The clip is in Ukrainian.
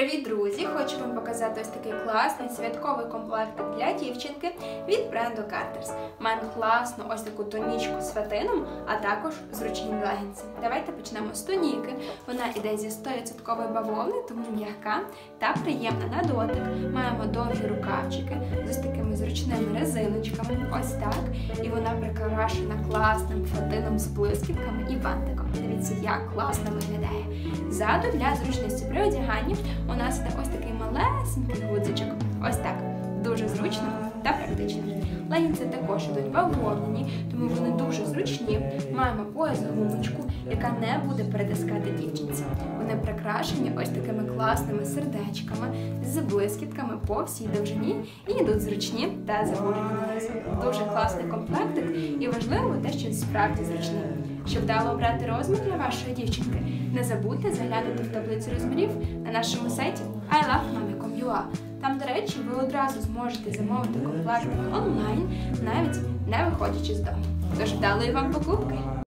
Привіт, друзі! Хочу вам показати ось такий класний святковий комплект для дівчинки від бренду Carters. Маємо класну ось таку тонічку з фатином, а також зручні легінці. Давайте почнемо з тоніки. Вона іде зі 100% бавовни, тому м'яка та приємна на дотик. Маємо довгі рукавчики з ось такими зручними резиночками. Ось так. І вона прикрашена класним фатином з блискітками і бантиком. Дивіться, як класно виглядає. Ззаду для зручності при одяганні у нас іде ось такий малесенький гудзичок. Ось так. Дуже зручно та практично. Легінці також ідуть бавовняні, тому вони дуже зручні. Маємо пояс гумочку, яка не буде перетискати дівчинці. Вони прикрашені ось такими класними сердечками з блискітками по всій довжині і йдуть зручні та загорені нанизу. Дуже класний комплектик і важливо те, що справді зручний. Щоб вдало обрати розмір для вашої дівчинки, не забудьте заглянути в таблицю розмірів на нашому сайті ilovemami.com.ua. Там, до речі, ви одразу зможете замовити комплект онлайн, навіть не виходячи з дому. Тож вдалої вам покупки!